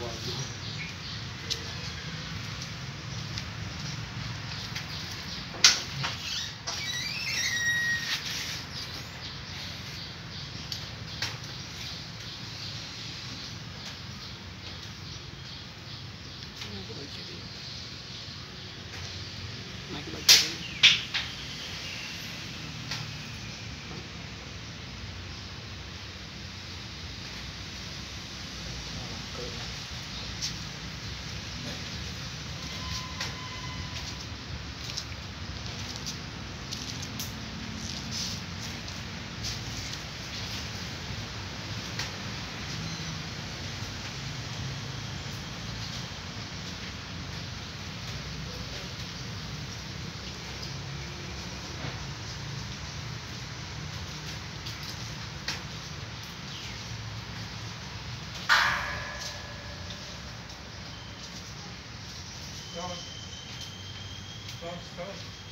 Make it Thomas. Thomas, Thomas.